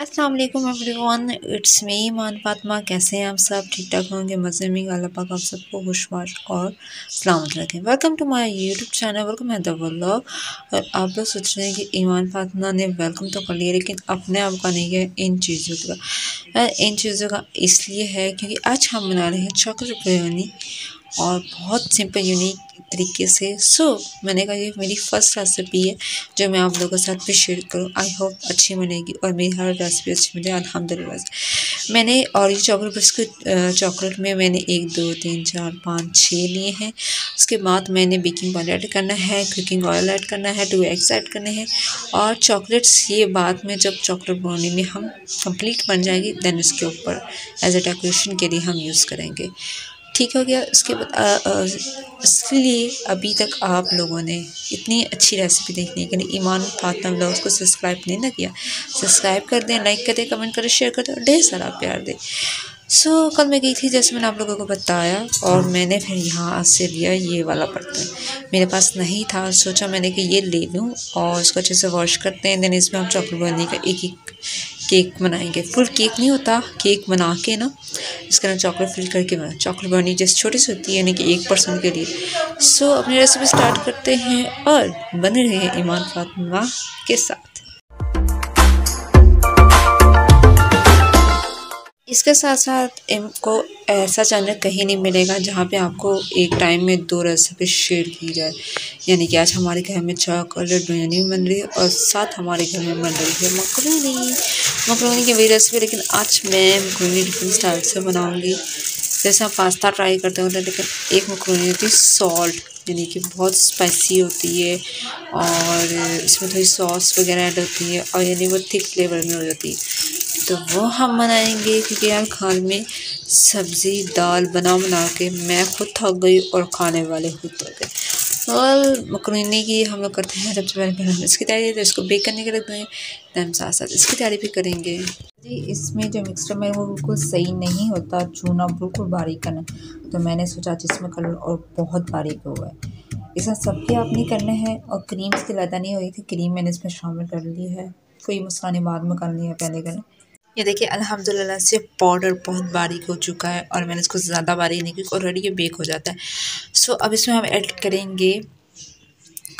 अस्सलाम वालेकुम everyone. It's me Iman Fatima. कैसे हैं आप सब? ठीक ठाक होंगे? मज़े में अल्लाह पाक आप सबको खुशबाश और सलामत रखें। Welcome to my YouTube channel welcome है और आप लोग सोच रहे हैं कि ईमान फातिमा ने वेलकम तो कर लिया, लेकिन अपने आप का नहीं है इन चीज़ों का। इन चीज़ों का इसलिए है क्योंकि आज हम बना रहे हैं चॉकलेट बिरयानी और बहुत सिंपल यूनिक तरीके से। सो so, मैंने कहा ये मेरी फ़र्स्ट रेसिपी है जो मैं आप लोगों के साथ भी शेयर करूँ। आई होप अच्छी बनेगी और मेरी हर रेसिपी अच्छी बने अलहमदिल्ला मैंने और ये चॉकलेट बिस्कुट चॉकलेट में मैंने एक दो तीन चार पाँच छः लिए हैं। उसके बाद मैंने बेकिंग पाउडर ऐड करना है कुकिंग ऑयल ऐड करना है टू एग्स ऐड करने हैं। और चॉकलेट्स ये बाद में जब चॉकलेट बनाने में हम कंप्लीट बन जाएगी देन उसके ऊपर एज ए डेकोरेशन के लिए हम यूज़ करेंगे। ठीक हो गया। उसके बाद इसलिए अभी तक आप लोगों ने इतनी अच्छी रेसिपी देखने के लिए ईमान फातम ब्लॉग्स को सब्सक्राइब नहीं ना किया। सब्सक्राइब कर दें लाइक कर दें कमेंट करें शेयर कर दें और ढेर सारा प्यार दें। सो so, कल मैं गई थी जैसे मैंने आप लोगों को बताया और मैंने फिर यहाँ से लिया ये वाला बर्तन। मेरे पास नहीं था सोचा मैंने कि ये ले लूँ और उसको अच्छे से वॉश करते हैं। देन इसमें हम चॉकलेट बनने का एक एक केक बनाएँगे। फुल केक नहीं होता केक बना के ना इसके अंदर चॉकलेट फिल करके बना चॉकलेट बनी जैसे छोटी सी होती है यानी कि एक पर्सन के लिए। सो so, अपनी रेसिपी स्टार्ट करते हैं और बने रहे ईमान फातिमा के साथ। इसके साथ साथ इनको ऐसा चैनल कहीं नहीं मिलेगा जहाँ पे आपको एक टाइम में दो रेसिपी शेयर की जाए। यानी कि आज हमारे घर में चॉकलेट बिरयानी बन रही है और साथ हमारे घर में बन रही है मकरोनी मकरोनी की वही रेसिपी लेकिन आज मैं मकरोनी डिफरेंट स्टाइल से बनाऊँगी। जैसे हम पास्ता ट्राई करते होते हैं लेकिन एक मकरोनी होती है सॉल्ट यानी कि बहुत स्पाइसी होती है और इसमें थोड़ी सॉस वगैरह ऐड होती है और यानी वो थिक फ्लेवर में हो जाती है। तो वो हम बनाएँगे क्योंकि यार खान में सब्ज़ी, दाल, बना बना के मैं खुद थक गई और खाने वाले खुद थक गए। और मकरूनी की हम लोग करते हैं सबसे पहले पहले हम इसकी तैयारी तो इसको बेक करने के रखते हैं दैन साथ साथ इसकी तैयारी भी करेंगे। जी, इसमें जो मिक्सचर में वो बिल्कुल सही नहीं होता, चूना बिल्कुल बारीक करना। तो मैंने सोचा जिसमें कलर और बहुत बारीक हुआ है। इसमें सबके आपने करना है और क्रीम इसकी ज़्यादा नहीं हुई थी क्रीम मैंने इसमें शामिल कर ली है। कोई मसाले बाद में कर लिया, पहले करें ये देखिए, अल्हम्दुलिल्लाह से पाउडर बहुत बारीक हो चुका है और मैंने इसको ज़्यादा बारीक नहीं क्योंकि ऑलरेडी ये बेक हो जाता है। सो अब इसमें हम ऐड करेंगे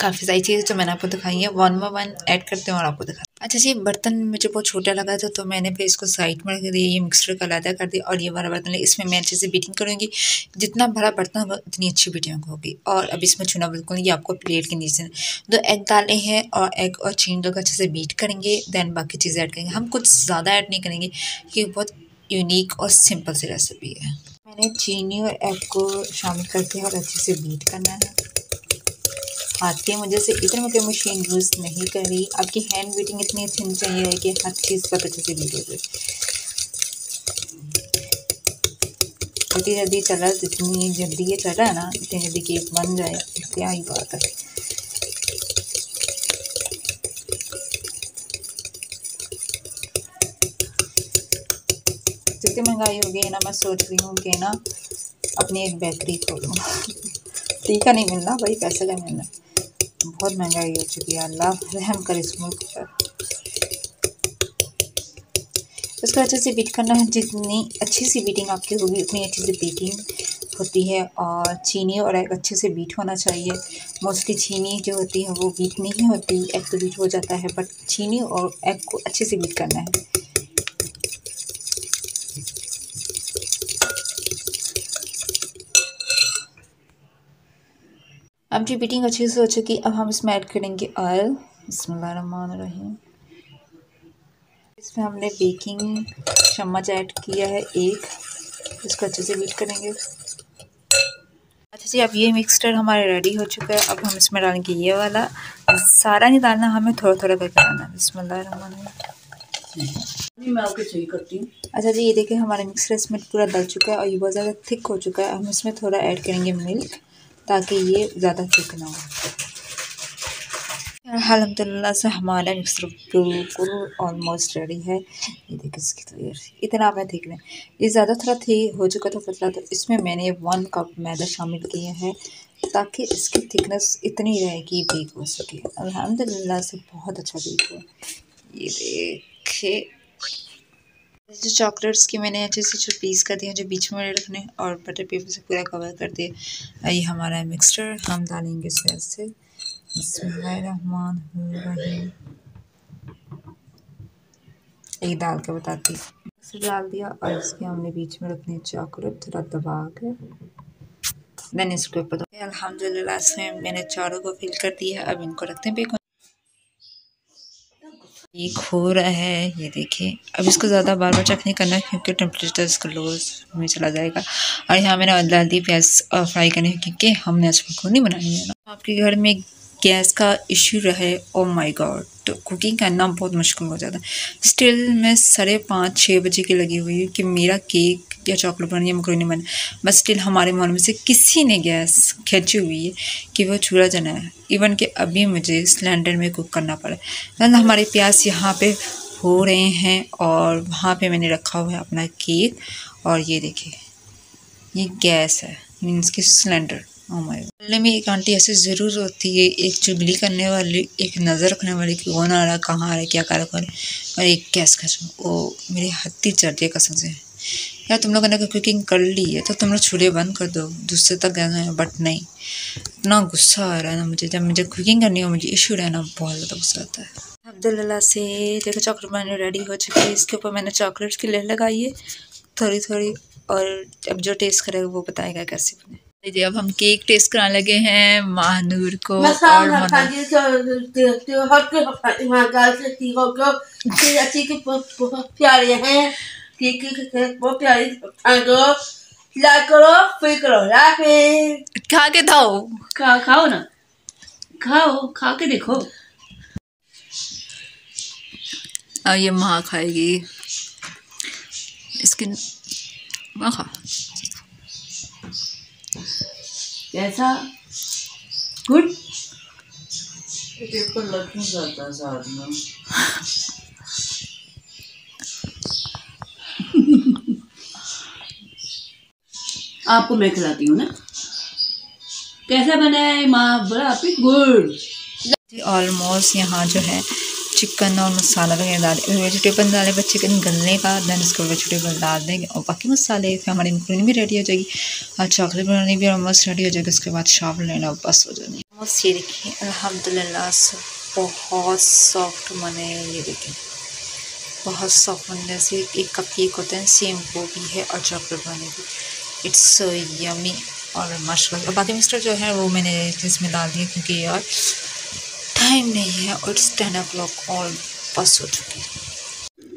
काफ़ी सारी चीज़ें जो मैंने आपको दिखाई है। वन बाई वन ऐड करते हैं और आपको दिखा अच्छा जी, बर्तन मुझे बहुत छोटा लगा था तो मैंने फिर इसको साइड में रख दिया, ये मिक्सर का अलहदा कर दिया और ये वाला बर्तन इसमें मैं अच्छे से बीटिंग करूँगी। जितना बड़ा बर्तन होगा, उतनी अच्छी बीटिंग होगी। और अब इसमें चुना बिल्कुल ये आपको प्लेट के नीचे दो एग डाले हैं और एग और चीनी लोग अच्छे से बीट करेंगे दैन बाकी चीज़ें ऐड करेंगे। हम कुछ ज़्यादा ऐड नहीं करेंगे, क्योंकि बहुत यूनिक और सिंपल सी रेसिपी है। मैंने चीनी और एग को शामिल करके और अच्छे से बीट करना है। हाथ की वजह से इतने मोटे मशीन यूज़ नहीं कर। रही आपकी हैंड बीटिंग इतनी होनी चाहिए कि हर चीज़ पर अच्छे से बीट हो जाए। जल्दी जल्दी चला जितनी जल्दी ये चला है ना, इतनी जल्दी केक बन जाए, क्या ही बात है। जितनी महँगाई हो गई ना, मैं सोच रही हूँ कि ना, अपनी एक बेकरी खोलूँ। टीका नहीं मिलना, भाई, पैसे का मिलना बहुत महँगाई हो चुकी है, अल्लाह रहम कर इस मुल्क पर। उसको अच्छे से बीट करना है जितनी अच्छी सी बीटिंग आपकी होगी, उतनी अच्छी सी बीटिंग होती है और चीनी और एग अच्छे से बीट होना चाहिए। मोस्टली चीनी जो होती है, वो बीट नहीं होती एग तो बीट हो जाता है बट चीनी और एग को अच्छे से बीट करना है। अब जी बीटिंग अच्छी से हो चुकी अब हम इसमें ऐड करेंगे ऑयल रहीम इसमें हमने बेकिंग चम्मच ऐड किया है एक. इसको अच्छे से बीट करेंगे. अच्छा जी अब ये मिक्सचर हमारे रेडी हो चुका है. अब हम इसमें डालेंगे ये वाला. सारा नहीं डालना हमें थोड़ा थोड़ा करके डालना है. बिस्मिल्लाह मैं आपको सही करती हूँ. अच्छा जी ये देखिए हमारा मिक्सर इसमें पूरा डल चुका है और ये बहुत ज़्यादा थिक हो चुका है. हम इसमें थोड़ा ऐड करेंगे मिल्क ताकि ये ज़्यादा थिक ना हो। अलहमदिल्ला से हमारा मिक्सर बिल्कुल ऑलमोस्ट रेडी है। ये देखिए इसकी तो इतना आपने थिक नहीं ये ज़्यादा थोड़ा थी, हो चुका था पतला तो इसमें मैंने वन कप मैदा शामिल किया है ताकि इसकी थिकनेस इतनी रहे कि बेक हो सके। अल्हम्दुलिल्लाह से बहुत अच्छा बेक हुआ। ये देखिए जो चॉकलेट्स की मैंने अच्छे से जो पीस कर दिया, जो बीच में रखने, और बटर पेपर से पूरा कवर कर दिया। ये हमारा मिक्सचर हम डालेंगे इस से। एक डाल के बताती हूँ। डाल दिया, और इसके हमने बीच में रखनी चॉकलेट थोड़ा दबा के। देन इसके ऊपर अल्हम्दुलिल्लाह, इसमें मैंने चारों को फिल कर दिया अब इनको रखते हैं एक हो रहा है, ये देखिए। अब इसको ज़्यादा बार बार चेक नहीं करना, क्योंकि टेम्परेचर इसका लोज में चला जाएगा। और यहाँ मैंने हल्दी प्याज फ्राई करने, क्योंकि हमने आज नहीं बनानी है। आपके घर में गैस का इशू रहे ओ माय गॉड तो कुकिंग करना बहुत मुश्किल हो जाता है। स्टिल मैं साढ़े पाँच छः बजे की लगी हुई हूँ कि मेरा केक या चॉकलेट बन या मकरोनी बन बस स्टिल हमारे मोहल्ले में से किसी ने गैस खींची हुई है कि वो चूल्हा जना है। इवन कि अभी मुझे सिलेंडर में कुक करना पड़ा। मतलब हमारे प्यास यहाँ पे हो रहे हैं और वहाँ पे मैंने रखा हुआ है अपना केक और ये देखिए, ये गैस है मीन्स कि सिलेंडर। मोहल्ले में एक आंटी ऐसे ज़रूर होती है, एक चुगली करने वाली, एक नज़र रखने वाली कि कौन आ रहा कहाँ आ रहा क्या कर रहा और एक गैस खा वो मेरी हत्ती चढ़ रही है कसम से। यार तुम लोगों ने कुकिंग कर ली है तो तुम लोग चूल्हे बंद कर दो। दूसरे तक गए बट नहीं। इतना गुस्सा आ रहा है ना मुझे, जब मुझे कुकिंग करनी हो, मुझे इशू रहना बहुत ज़्यादा गुस्सा आता है। अब्दुल्ला से देखो चॉकलेट मैंने रेडी हो चुकी है, इसके ऊपर मैंने चॉकलेट्स की लेयर लगाई है थोड़ी थोड़ी और अब जो टेस्ट करेगा वो बताएगा कैसे बने। जी अब हम केक टेस्ट कराने लगे हैं महानूर को और प्यारे हैं। बहुत प्यारी। करो फिर करो खा के खाओ। खा खाओ ना। खाओ खा के देखो। अब ये माँ खाएगी। इसकी माँ खा। कैसा गुड पेपर लग नहीं जाता साथ में। आपको मैं खिलाती हूँ ना? कैसा बना है माँ? बड़ा गुड ऑलमोस्ट यहाँ जो है चिकन और मसाला वगैरह डाले वेजिटेबल डाले बच्चे चिकन गलने का देन उसको वेजिटेबल डाल देंगे। और बाकी मसाले फिर हमारी मकरूनी भी रेडी हो जाएगी। और चॉकलेट बनानी भी ऑलमोस्ट रेडी हो जाएगी, उसके बाद शाप लेना बस हो जाएगी ऑलमोस्ट ये देखिए अलहमदिल्ला बहुत सॉफ्ट बने ये देखिए। बहुत सॉफ्ट बनने से एक कप केक होता है सेम वो भी है, और चॉकलेट बने भी। इट्स सो यमी और माशा बाकी मिस्टर जो है, वो मैंने इसमें डाल दिया, क्योंकि यार टाइम नहीं है और it's ten o'clock all बस हो चुकी है।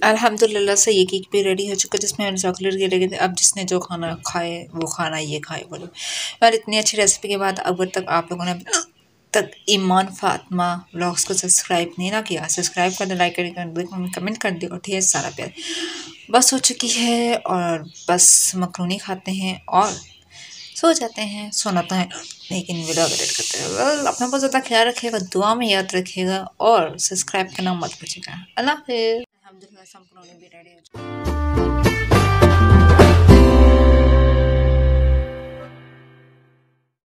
अल्हम्दुलिल्लाह से ये केक भी रेडी हो चुका है, जिसमें मैंने चॉकलेट के लगे थे। अब जिसने जो खाना खाए, वो खाना ये खाए, बोले। और इतनी अच्छी रेसिपी के बाद अगर तक आप लोगों ने तक ईमान फातमा ब्लॉग्स को सब्सक्राइब नहीं ना किया। सब्सक्राइब कर दे लाइक कर दे कमेंट कर दे, और ढेर सारा प्यार। बस हो चुकी है, और बस मकरूनी खाते हैं, और सो जाते हैं सोना तो है। लेकिन वीडियो अपडेट करते हैं अपना बहुत ज़्यादा ख्याल रखिएगा दुआ में याद रखिएगा और सब्सक्राइब करना मत पूछेगा अल्लाह फिर अलहमदिल्ला भी रेडी हो।